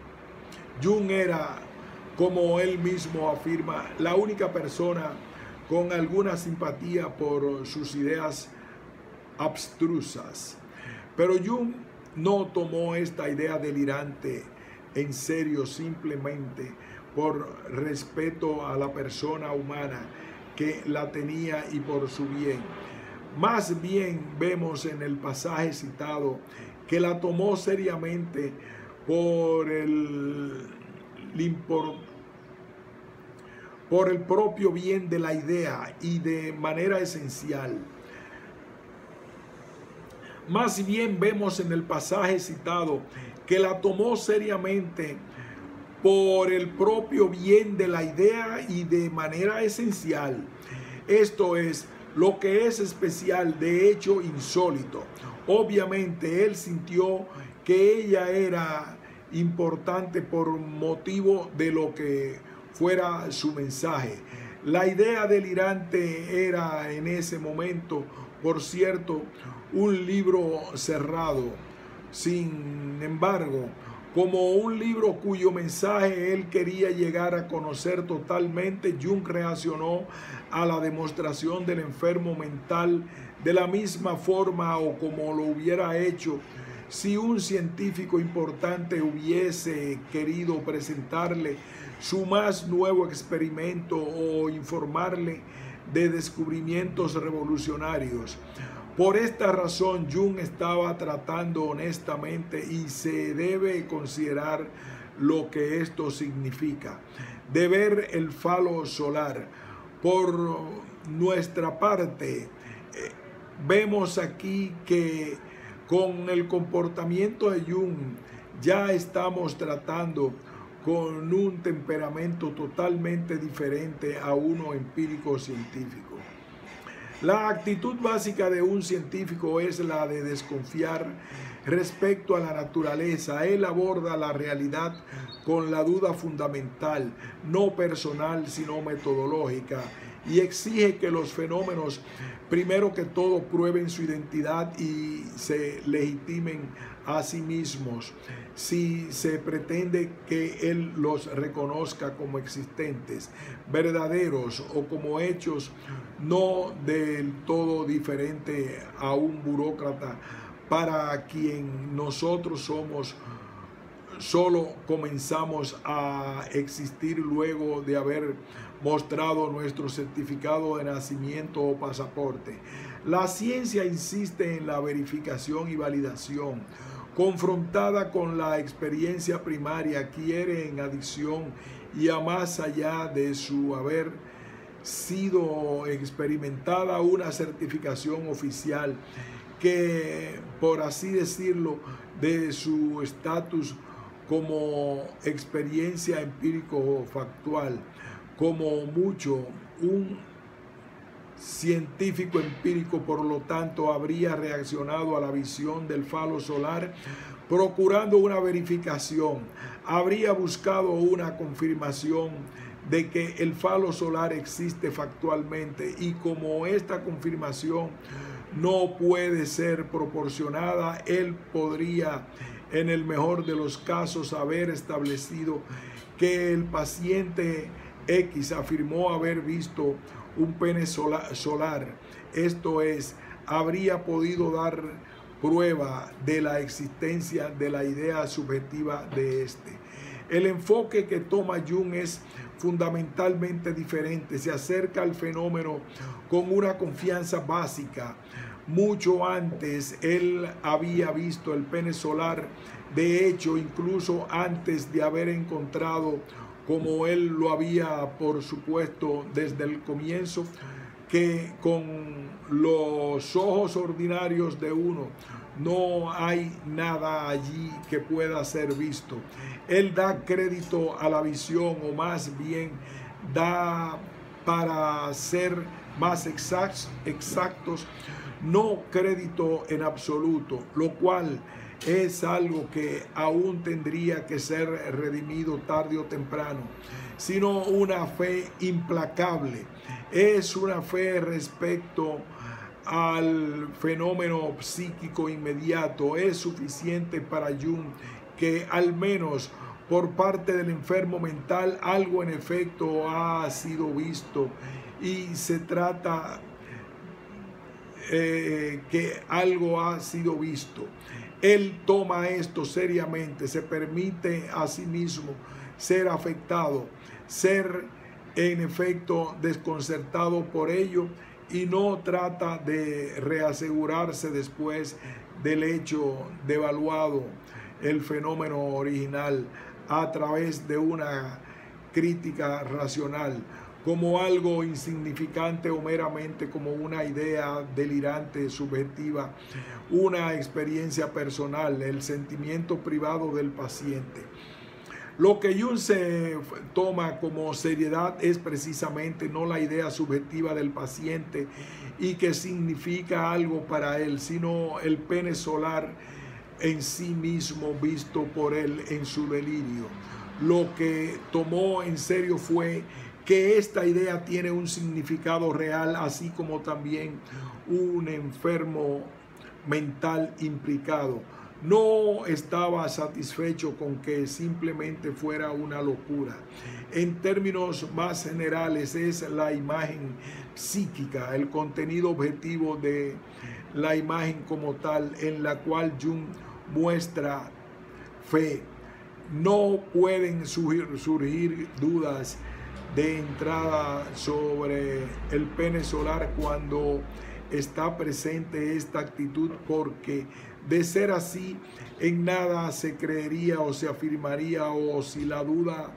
Speaker 1: Jung era, como él mismo afirma, la única persona con alguna simpatía por sus ideas abstrusas. Pero Jung no tomó esta idea delirante en serio simplemente por respeto a la persona humana que la tenía y por su bien. Más bien vemos en el pasaje citado que la tomó seriamente por el, por el propio bien de la idea y de manera esencial. Más bien vemos en el pasaje citado que la tomó seriamente por el propio bien de la idea y de manera esencial. Esto es lo que es especial, de hecho insólito. Obviamente él sintió que ella era importante por motivo de lo que fuera su mensaje. La idea delirante era en ese momento, por cierto, un libro cerrado. Sin embargo, como un libro cuyo mensaje él quería llegar a conocer totalmente, Jung reaccionó a la demostración del enfermo mental de la misma forma o como lo hubiera hecho si un científico importante hubiese querido presentarle su más nuevo experimento o informarle de descubrimientos revolucionarios. Por esta razón, Jung estaba tratando honestamente y se debe considerar lo que esto significa, de ver el falo solar. Por nuestra parte, eh, vemos aquí que con el comportamiento de Jung ya estamos tratando con un temperamento totalmente diferente a uno empírico científico. La actitud básica de un científico es la de desconfiar respecto a la naturaleza. Él aborda la realidad con la duda fundamental, no personal, sino metodológica, y exige que los fenómenos, primero que todo, prueben su identidad y se legitimen a sí mismos. Si se pretende que Él los reconozca como existentes, verdaderos o como hechos no del todo diferente a un burócrata. Para quien nosotros somos solo comenzamos a existir luego de haber mostrado nuestro certificado de nacimiento o pasaporte. La ciencia insiste en la verificación y validación. Confrontada con la experiencia primaria, quiere en adición y a más allá de su haber sido experimentada una certificación oficial que, por así decirlo, de su estatus como experiencia empírico factual, como mucho un científico empírico, por lo tanto, habría reaccionado a la visión del falo solar procurando una verificación, habría buscado una confirmación de que el falo solar existe factualmente y como esta confirmación no puede ser proporcionada, él podría en el mejor de los casos haber establecido que el paciente X afirmó haber visto un pene solar. Esto es, habría podido dar prueba de la existencia de la idea subjetiva de este. El enfoque que toma Jung es fundamentalmente diferente, se acerca al fenómeno con una confianza básica. Mucho antes él había visto el pene solar, de hecho incluso antes de haber encontrado como él lo había por supuesto desde el comienzo, que con los ojos ordinarios de uno no hay nada allí que pueda ser visto. Él da crédito a la visión o más bien da para ser más exactos, no crédito en absoluto, lo cual es algo que aún tendría que ser redimido tarde o temprano, sino una fe implacable. Es una fe respecto al fenómeno psíquico inmediato. Es suficiente para Jung que al menos por parte del enfermo mental algo en efecto ha sido visto y se trata eh, que algo ha sido visto. Él toma esto seriamente, se permite a sí mismo ser afectado, ser en efecto desconcertado por ello y no trata de reasegurarse después del hecho devaluado el fenómeno original a través de una crítica racional como algo insignificante o meramente como una idea delirante, subjetiva, una experiencia personal, el sentimiento privado del paciente. Lo que Jung se toma como seriedad es precisamente no la idea subjetiva del paciente y que significa algo para él, sino el pene solar en sí mismo visto por él en su delirio. Lo que tomó en serio fue que esta idea tiene un significado real, así como también un enfermo mental implicado. No estaba satisfecho con que simplemente fuera una locura. En términos más generales es la imagen psíquica, el contenido objetivo de la imagen como tal en la cual Jung muestra fe. No pueden surgir, dudas de entrada sobre el pene solar cuando está presente esta actitud porque de ser así en nada se creería o se afirmaría o si la duda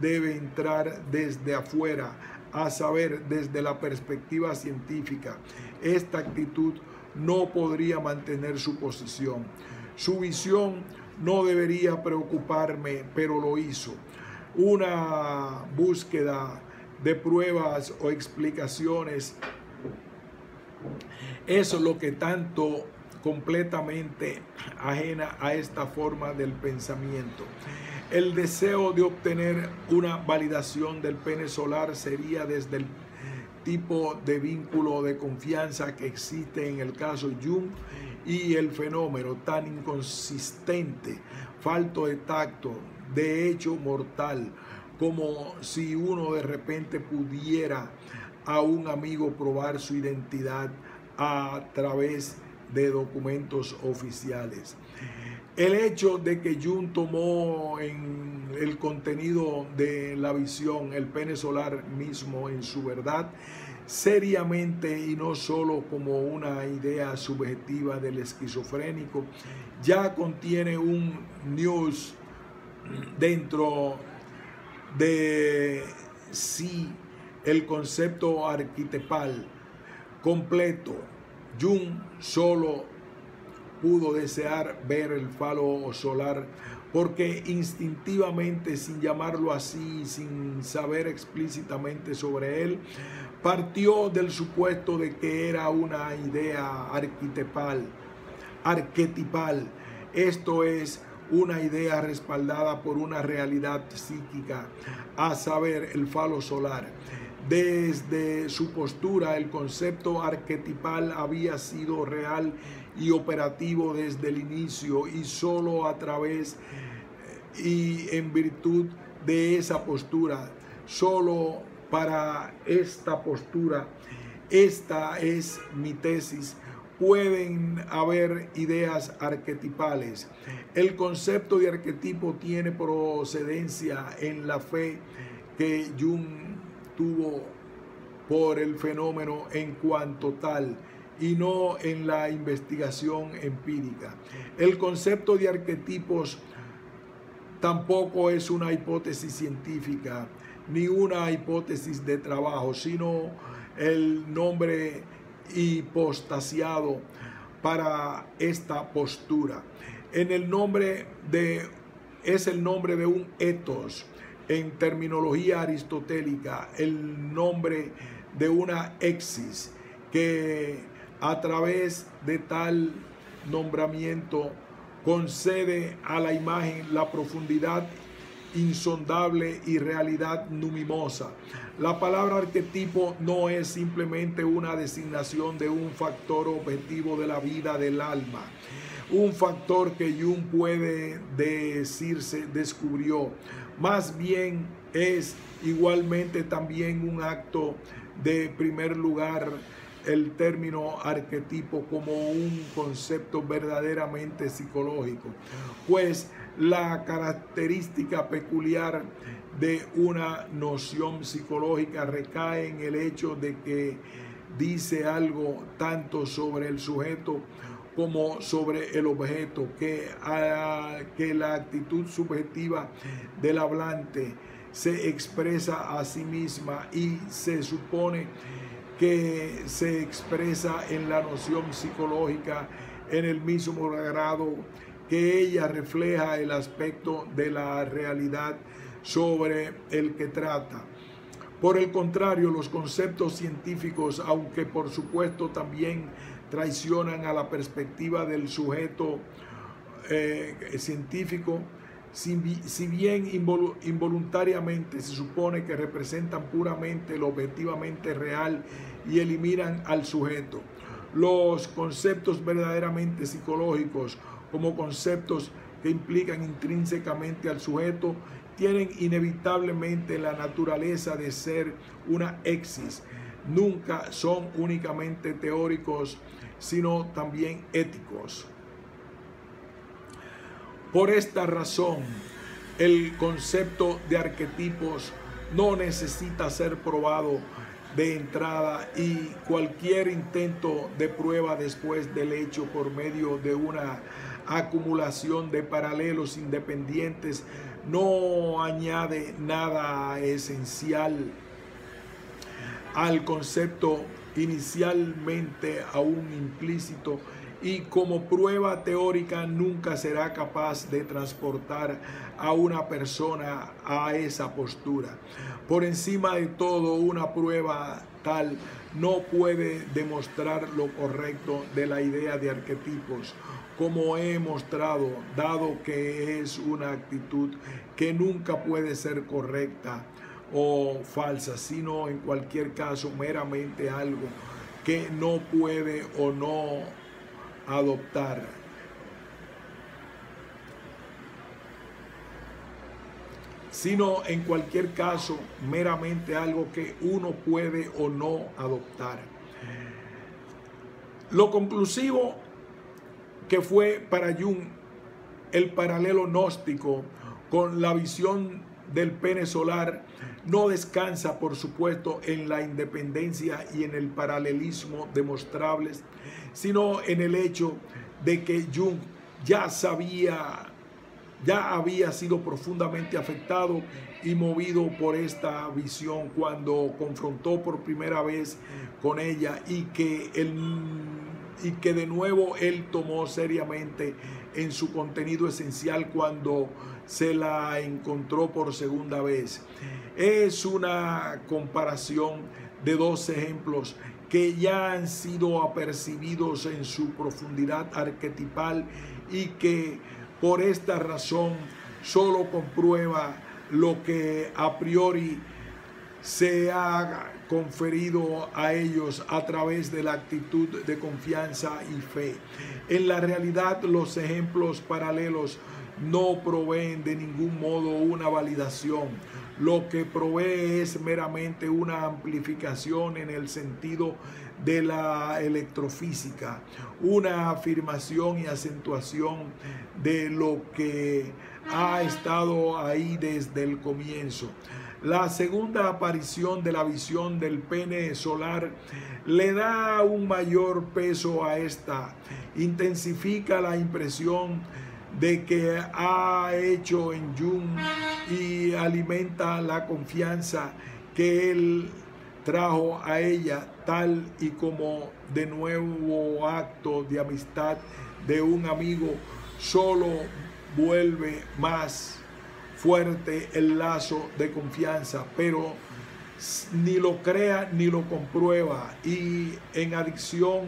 Speaker 1: debe entrar desde afuera, a saber, desde la perspectiva científica, esta actitud no podría mantener su posición. Su visión no debería preocuparme, pero lo hizo una búsqueda de pruebas o explicaciones. Eso es lo que tanto completamente ajena a esta forma del pensamiento. El deseo de obtener una validación del pene solar sería desde el tipo de vínculo de confianza que existe en el caso Jung y el fenómeno tan inconsistente, falto de tacto, de hecho mortal, como si uno de repente pudiera a un amigo probar su identidad a través de documentos oficiales. El hecho de que Jung tomó en el contenido de la visión el pene solar mismo en su verdad seriamente y no solo como una idea subjetiva del esquizofrénico, ya contiene un news dentro de sí el concepto arquitepal completo. Jung solo pudo desear ver el falo solar porque instintivamente, sin llamarlo así, sin saber explícitamente sobre él, partió del supuesto de que era una idea arquitepal, arquetipal. Esto es una idea respaldada por una realidad psíquica, a saber, el falo solar. Desde su postura, el concepto arquetipal había sido real y operativo desde el inicio y solo a través y en virtud de esa postura, solo para esta postura, esta es mi tesis, pueden haber ideas arquetipales. El concepto de arquetipo tiene procedencia en la fe que Jung tuvo por el fenómeno en cuanto tal y no en la investigación empírica. El concepto de arquetipos tampoco es una hipótesis científica ni una hipótesis de trabajo, sino el nombre hipostasiado para esta postura. En el nombre de es el nombre de un etos en terminología aristotélica, el nombre de una exis que a través de tal nombramiento concede a la imagen la profundidad insondable y realidad numimosa. La palabra arquetipo no es simplemente una designación de un factor objetivo de la vida del alma, un factor que Jung puede decirse descubrió. Más bien es igualmente también un acto de primer lugar el término arquetipo como un concepto verdaderamente psicológico, pues la característica peculiar de una noción psicológica recae en el hecho de que dice algo tanto sobre el sujeto como sobre el objeto, que, la actitud subjetiva del hablante se expresa a sí misma y se supone que se expresa en la noción psicológica en el mismo grado que ella refleja el aspecto de la realidad sobre el que trata. Por el contrario, los conceptos científicos, aunque por supuesto también traicionan a la perspectiva del sujeto eh, científico, si, bien involuntariamente se supone que representan puramente lo objetivamente real y eliminan al sujeto. Los conceptos verdaderamente psicológicos como conceptos que implican intrínsecamente al sujeto tienen inevitablemente la naturaleza de ser una exis. Nunca son únicamente teóricos, sino también éticos. Por esta razón, el concepto de arquetipos no necesita ser probado de entrada y cualquier intento de prueba después del hecho por medio de una acumulación de paralelos independientes no añade nada esencial al concepto inicialmente aún implícito y como prueba teórica nunca será capaz de transportar a una persona a esa postura. Por encima de todo, una prueba tal no puede demostrar lo correcto de la idea de arquetipos, como he mostrado, dado que es una actitud que nunca puede ser correcta o falsa, sino en cualquier caso meramente algo que no puede o no adoptar. sino en cualquier caso meramente algo que uno puede o no adoptar. Lo conclusivo que fue para Jung el paralelo gnóstico con la visión del pene solar no descansa, por supuesto, en la independencia y en el paralelismo demostrables, sino en el hecho de que Jung ya sabía, ya había sido profundamente afectado y movido por esta visión cuando confrontó por primera vez con ella y que, y que de nuevo él tomó seriamente en su contenido esencial cuando se la encontró por segunda vez. Es una comparación de dos ejemplos que ya han sido apercibidos en su profundidad arquetipal y que por esta razón solo comprueba lo que a priori se ha conferido a ellos a través de la actitud de confianza y fe. En la realidad los ejemplos paralelos no proveen de ningún modo una validación. Lo que provee es meramente una amplificación en el sentido de la electrofísica, una afirmación y acentuación de lo que ha estado ahí desde el comienzo. La segunda aparición de la visión del pene solar le da un mayor peso a esta, intensifica la impresión de que ha hecho en Jung y alimenta la confianza que él trajo a ella tal y como de nuevo acto de amistad de un amigo, solo vuelve más fuerte el lazo de confianza, pero ni lo crea ni lo comprueba. Y en adicción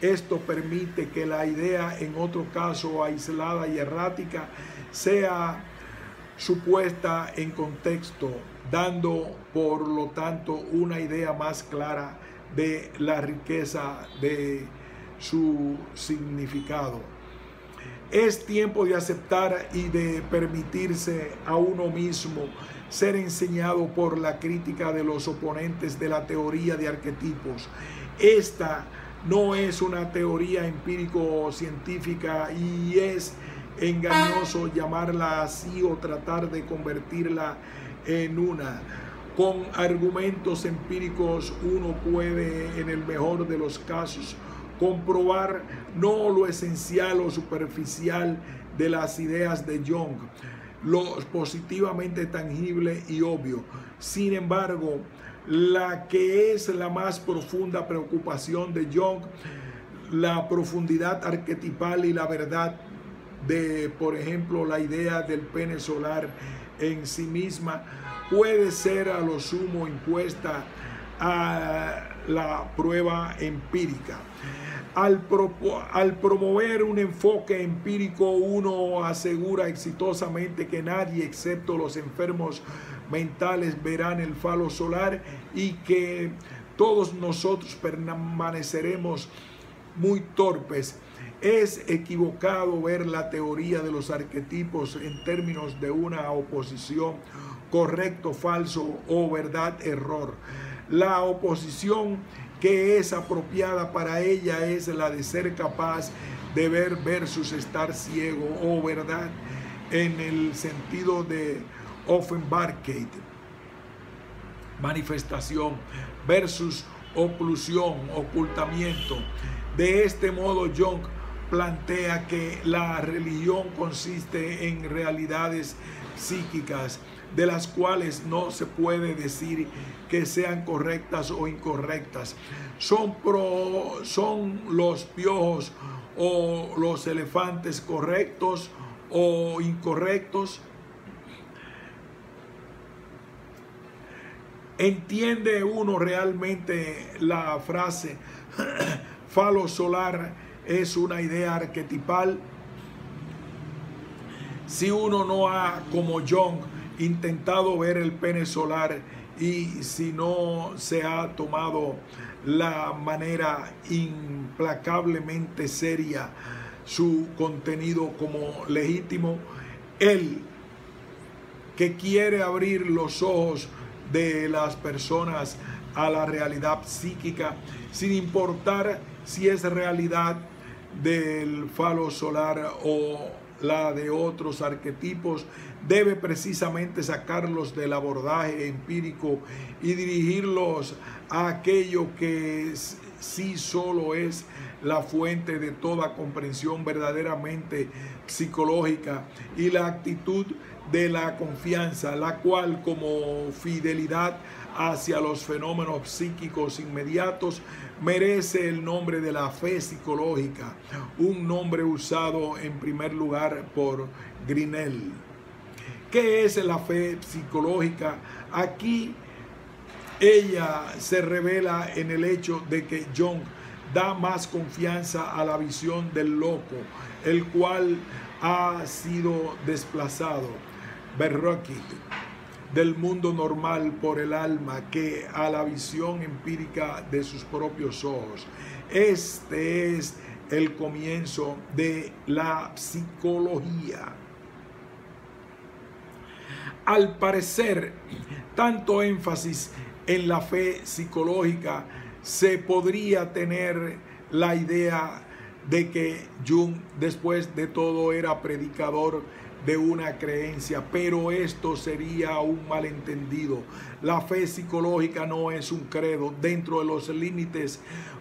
Speaker 1: esto permite que la idea, en otro caso aislada y errática, sea supuesta en contexto, dando por lo tanto una idea más clara de la riqueza de su significado. Es tiempo de aceptar y de permitirse a uno mismo ser enseñado por la crítica de los oponentes de la teoría de arquetipos. Esta no es una teoría empírico-científica y es engañoso llamarla así o tratar de convertirla en una. Con argumentos empíricos uno puede, en el mejor de los casos, comprobar no lo esencial o superficial de las ideas de Jung, lo positivamente tangible y obvio. Sin embargo, la que es la más profunda preocupación de Jung, la profundidad arquetipal y la verdad de, por ejemplo, la idea del pene solar en sí misma, puede ser a lo sumo impuesta a la prueba empírica. Al, al, promover un enfoque empírico, uno asegura exitosamente que nadie, excepto los enfermos mentales, verán el falo solar y que todos nosotros permaneceremos muy torpes. Es equivocado ver la teoría de los arquetipos en términos de una oposición correcto, falso o verdad, error. La oposición que es apropiada para ella es la de ser capaz de ver versus estar ciego o verdad en el sentido de Offenbarkeit, manifestación versus oclusión, ocultamiento. De este modo, Jung plantea que la religión consiste en realidades psíquicas de las cuales no se puede decir que sean correctas o incorrectas. Son, son los piojos o los elefantes correctos o incorrectos. ¿Entiende uno realmente la frase falo solar es una idea arquetipal? Si uno no ha, como John, intentado ver el pene solar y si no se ha tomado la manera implacablemente seria su contenido como legítimo, él que quiere abrir los ojos de las personas a la realidad psíquica, sin importar si es realidad del falo solar o la de otros arquetipos, debe precisamente sacarlos del abordaje empírico y dirigirlos a aquello que sí solo es la fuente de toda comprensión verdaderamente psicológica y la actitud de la confianza, la cual como fidelidad hacia los fenómenos psíquicos inmediatos merece el nombre de la fe psicológica, un nombre usado en primer lugar por Grinnell. ¿Qué es la fe psicológica? Aquí ella se revela en el hecho de que Jung da más confianza a la visión del loco, el cual ha sido desplazado, Berroquit, del mundo normal por el alma que a la visión empírica de sus propios ojos. Este es el comienzo de la psicología. Al parecer, tanto énfasis en la fe psicológica se podría tener la idea de que Jung después de todo era predicador de una creencia, pero esto sería un malentendido. La fe psicológica no es un credo dentro de los límites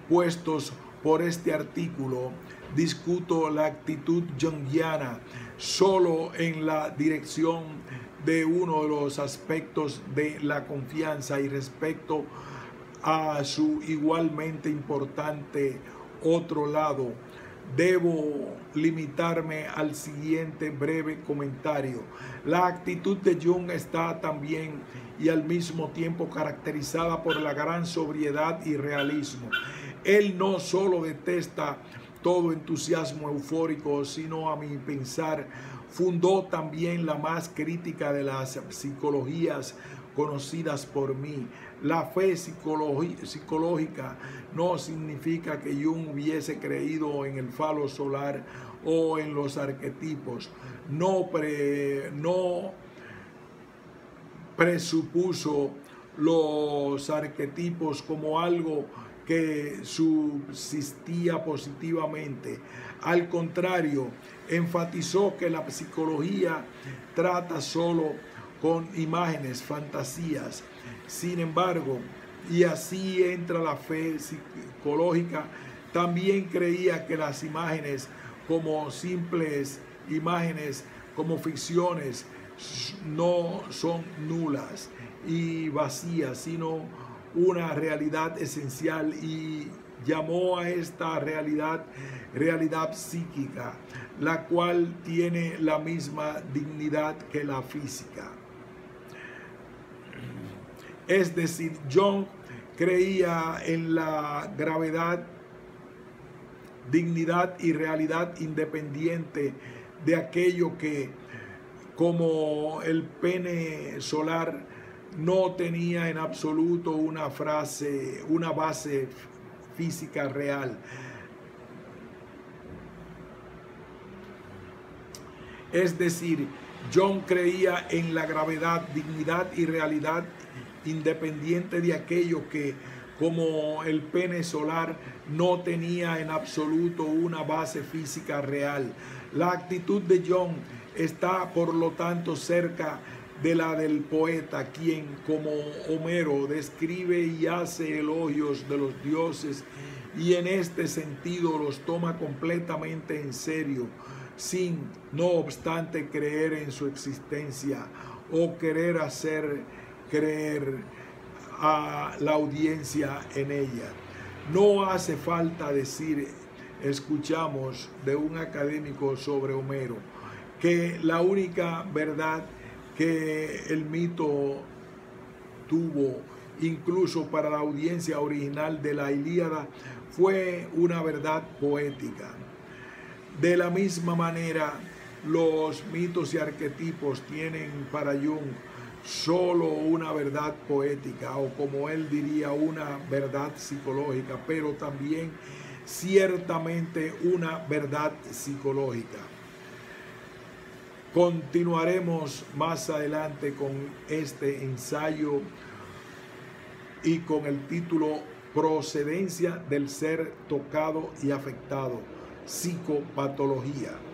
Speaker 1: puestos por este artículo. Discuto la actitud jungiana solo en la dirección de uno de los aspectos de la confianza y respecto a su igualmente importante otro lado, debo limitarme al siguiente breve comentario. La actitud de Jung está también y al mismo tiempo caracterizada por la gran sobriedad y realismo. Él no solo detesta todo entusiasmo eufórico, sino a mi pensar, fundó también la más crítica de las psicologías conocidas por mí. La fe psicológica no significa que Jung hubiese creído en el falo solar o en los arquetipos. No, no presupuso los arquetipos como algo que subsistía positivamente. Al contrario, enfatizó que la psicología trata solo con imágenes, fantasías. Sin embargo, y así entra la fe psicológica, también creía que las imágenes como simples imágenes, como ficciones, no son nulas y vacías, sino una realidad esencial y llamó a esta realidad realidad psíquica, la cual tiene la misma dignidad que la física. Es decir, John creía en la gravedad, dignidad y realidad independiente de aquello que, como el pene solar, no tenía en absoluto una frase, una base física real. Es decir, John creía en la gravedad, dignidad y realidad independiente de aquello que, como el pene solar, no tenía en absoluto una base física real. La actitud de John está, por lo tanto, cerca de la del poeta, quien, como Homero, describe y hace elogios de los dioses y en este sentido los toma completamente en serio, sin, no obstante, creer en su existencia o querer hacer creer a la audiencia en ella. No hace falta decir, escuchamos de un académico sobre Homero, que la única verdad que el mito tuvo incluso para la audiencia original de la Ilíada fue una verdad poética. De la misma manera, los mitos y arquetipos tienen para Jung solo una verdad poética o como él diría una verdad psicológica, pero también ciertamente una verdad psicológica. Continuaremos más adelante con este ensayo y con el título Procedencia del ser tocado y afectado, psicopatología.